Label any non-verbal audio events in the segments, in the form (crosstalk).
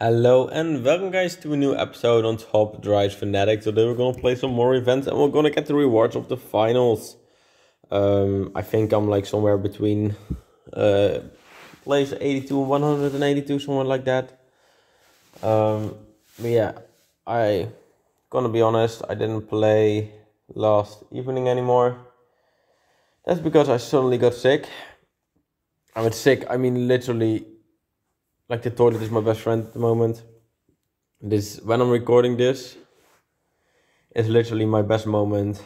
Hello and welcome guys to a new episode on Top Drives Fanatic. Today we're gonna play some more events and we're gonna get the rewards of the finals. Um, I think I'm like somewhere between uh, place 82 and 182, somewhere like that. Um, but yeah, I gonna be honest, I didn't play last evening anymore. That's because I suddenly got sick. I mean sick, I mean literally like the toilet is my best friend at the moment. This when I'm recording this is literally my best moment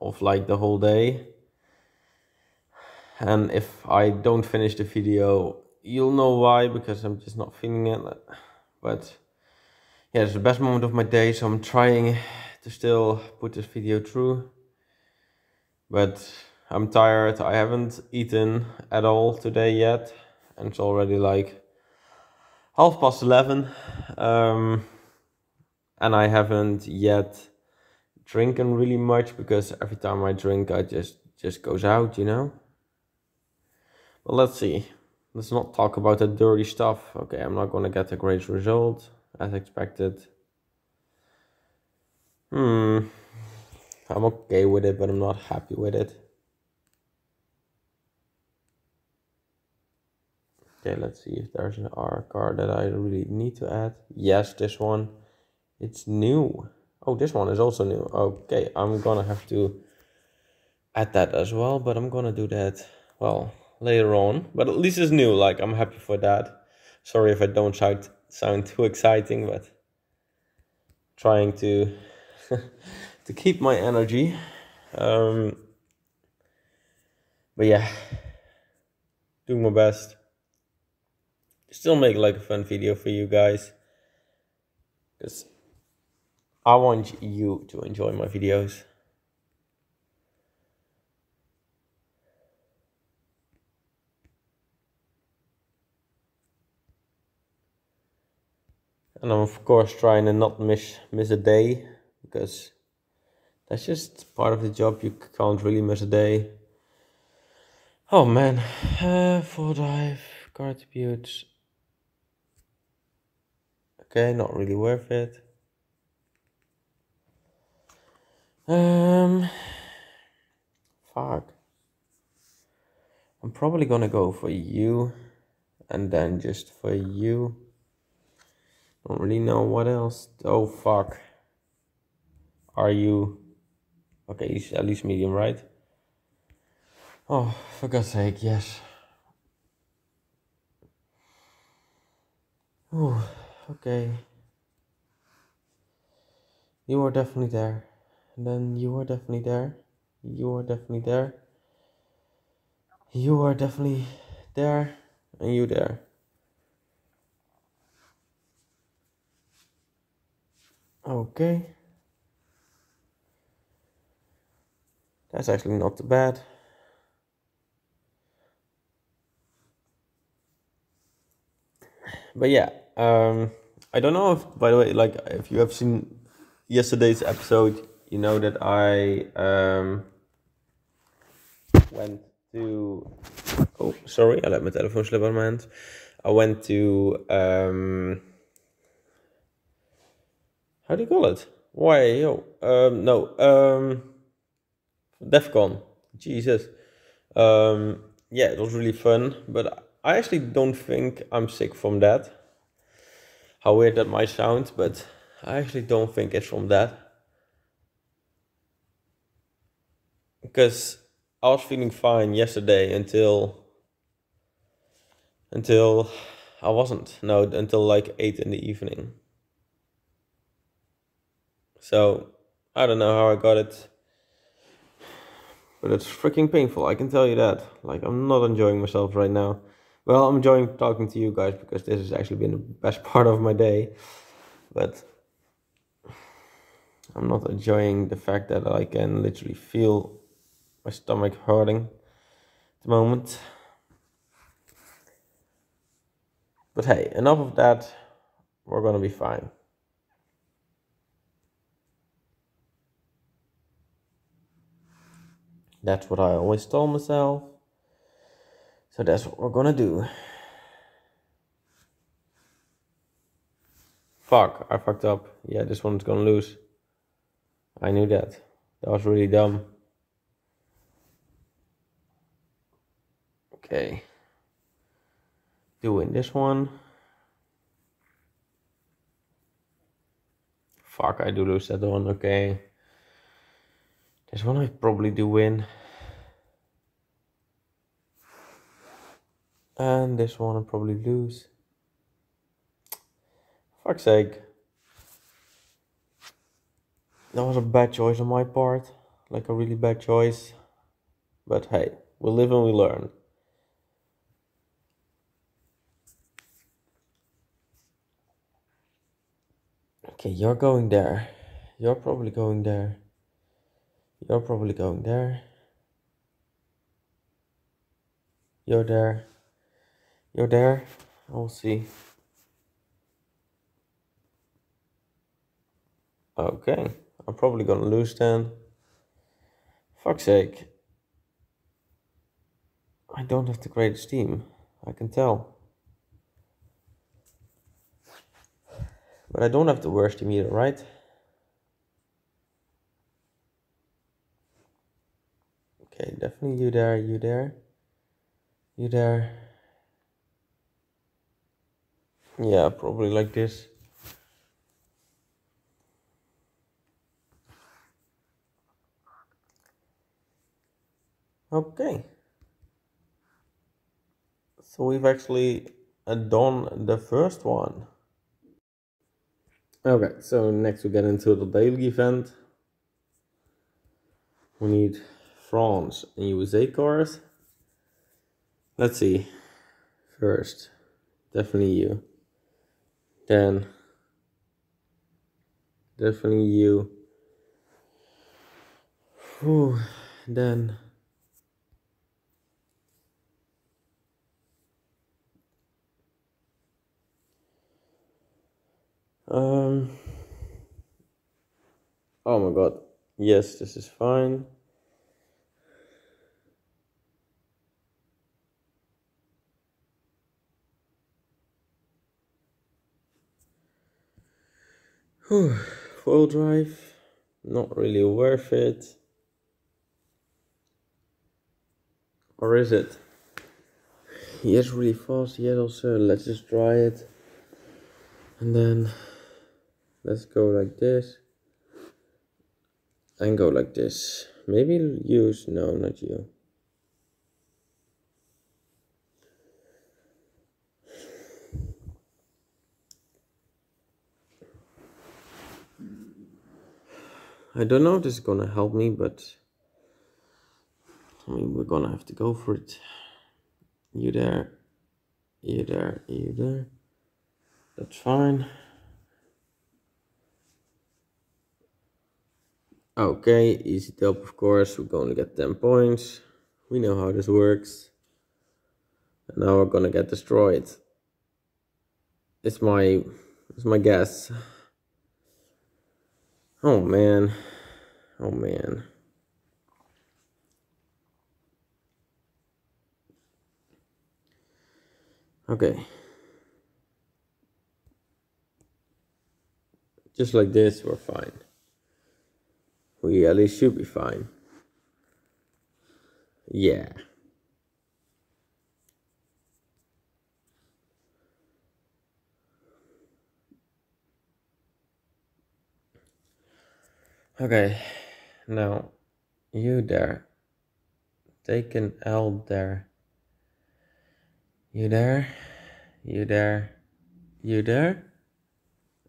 of like the whole day. And if I don't finish the video, you'll know why because I'm just not feeling it. But yeah, it's the best moment of my day, so I'm trying to still put this video through. But I'm tired. I haven't eaten at all today yet, and it's already like half past 11 um, and I haven't yet drinking really much because every time I drink I just just goes out you know? But let's see. Let's not talk about the dirty stuff. Okay I'm not gonna get a great result as expected. Hmm. I'm okay with it but I'm not happy with it Okay, let's see if there's an R card that I really need to add. Yes, this one. It's new. Oh, this one is also new. Okay, I'm gonna have to add that as well, but I'm gonna do that, well, later on. But at least it's new, like, I'm happy for that. Sorry if I don't sound, sound too exciting, but trying to (laughs) to keep my energy. Um, but yeah, doing my best still make like a fun video for you guys because I want you to enjoy my videos. And I'm of course trying to not miss miss a day because that's just part of the job. You can't really miss a day. Oh man, (sighs) uh, full dive, card attributes. Okay, not really worth it. Um, fuck. I'm probably gonna go for you, and then just for you. Don't really know what else. Oh fuck. Are you? Okay, he's at least medium, right? Oh, for God's sake, yes. Ooh okay. You are definitely there. And then you are definitely there. You are definitely there. You are definitely there. And you there. Okay. That's actually not too bad. But yeah, um, I don't know if, by the way, like if you have seen yesterday's episode, you know that I um, went to. Oh, sorry, I let my telephone slip of my hand. I went to. Um, how do you call it? Why? Um, no, um, DEF CON. Jesus. Um, yeah, it was really fun, but I actually don't think I'm sick from that how weird that might sound, but I actually don't think it's from that. Because I was feeling fine yesterday until until I wasn't. No, until like 8 in the evening. So, I don't know how I got it. But it's freaking painful, I can tell you that. Like, I'm not enjoying myself right now. Well, I'm enjoying talking to you guys because this has actually been the best (laughs) part of my day. But I'm not enjoying the fact that I can literally feel my stomach hurting at the moment. But hey, enough of that. We're gonna be fine. That's what I always told myself. So that's what we're gonna do. Fuck, I fucked up. Yeah, this one's gonna lose. I knew that. That was really dumb. Okay. Doing this one. Fuck, I do lose that one, okay. This one I probably do win. And this one I probably lose. Fuck's sake. That was a bad choice on my part. Like a really bad choice. But hey, we live and we learn. Okay, you're going there. You're probably going there. You're probably going there. You're there. You're there. I'll see. Okay, I'm probably gonna lose then. Fuck's sake. I don't have the greatest team, I can tell. But I don't have the worst team either, right? Okay, definitely you there, you there, you there. Yeah, probably like this. Okay. So we've actually uh, done the first one. Okay, so next we get into the daily event. We need France and USA cars. Let's see. First, definitely you. Then, definitely you. Whew. Then, um, oh my god. Yes, this is fine. (sighs) Full drive, not really worth it. Or is it? Yes, really fast, yet also let's just try it. And then let's go like this. And go like this. Maybe use, no, not you. I don't know if this is gonna help me, but I mean, we're gonna have to go for it. You there, you there, you there. That's fine. Okay, easy top, of course. We're going to get 10 points. We know how this works. And now we're gonna get destroyed. It's my, it's my guess. Oh man. Oh man. Okay. Just like this, we're fine. We at least should be fine. Yeah. Okay, now you there. Take an L there. You there? You there? You there?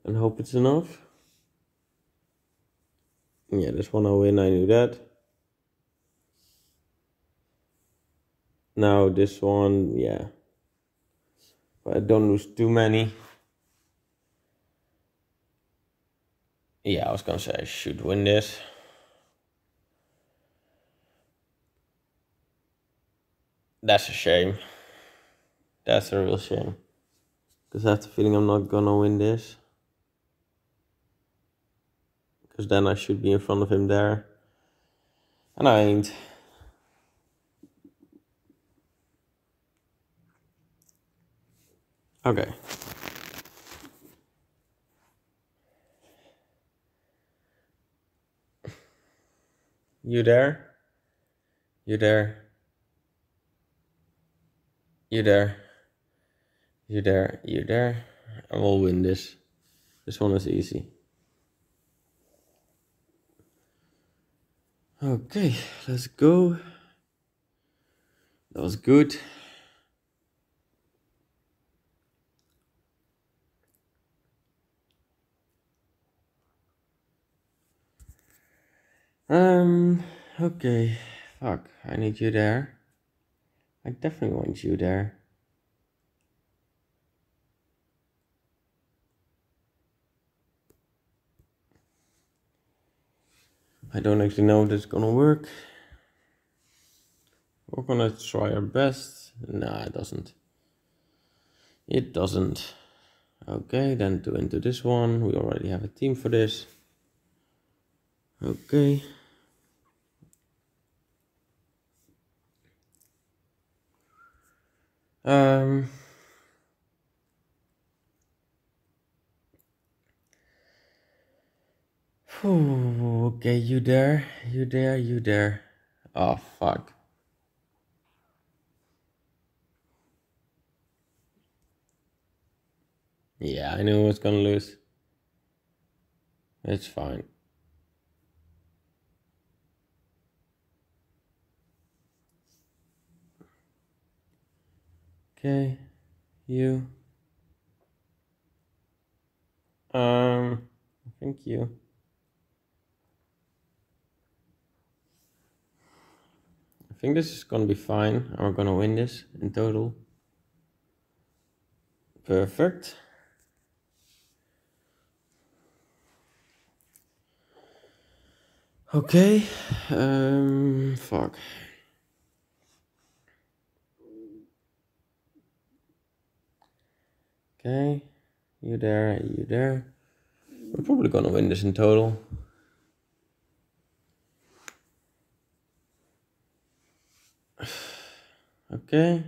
And hope it's enough. Yeah, this one I win, I knew that. Now this one, yeah. But I don't lose too many. Yeah, I was gonna say I should win this. That's a shame. That's a real shame. Because I have the feeling I'm not gonna win this. Because then I should be in front of him there. And I ain't. Okay. You there? You there? You there? You there? You there? I will win this. This one is easy. Okay, let's go. That was good. Um, okay. Fuck, I need you there. I definitely want you there. I don't actually know if this is gonna work. We're gonna try our best. Nah, it doesn't. It doesn't. Okay, then to into this one. We already have a team for this. Okay. Um, okay, you there? You there? You there? Oh, fuck. Yeah, I knew I was gonna lose. It's fine. You. Um, thank you. I think this is gonna be fine. and we're gonna win this in total. Perfect. Okay, um, fuck. Okay, you there, you there. We're probably gonna win this in total. (sighs) Okay.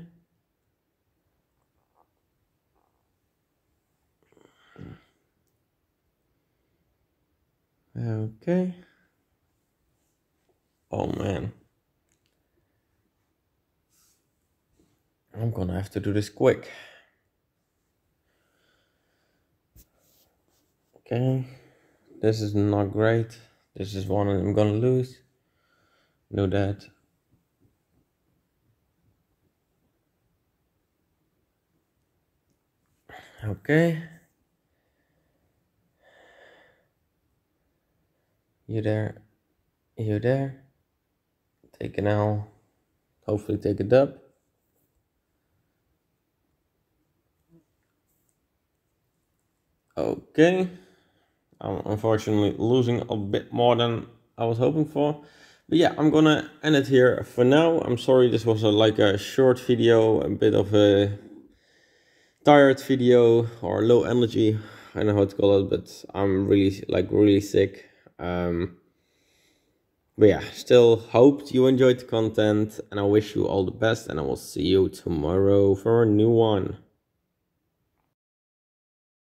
Okay. Oh man. I'm gonna have to do this quick. Okay, this is not great. This is one I'm gonna lose. Know that. Okay. You there? You there? Take an L. Hopefully take a dub. Okay. I'm unfortunately losing a bit more than I was hoping for. But yeah, I'm gonna end it here for now. I'm sorry this was a, like a short video, a bit of a tired video or low energy. I don't know how to call it, but I'm really like really sick. Um, but yeah, still hoped you enjoyed the content and I wish you all the best and I will see you tomorrow for a new one.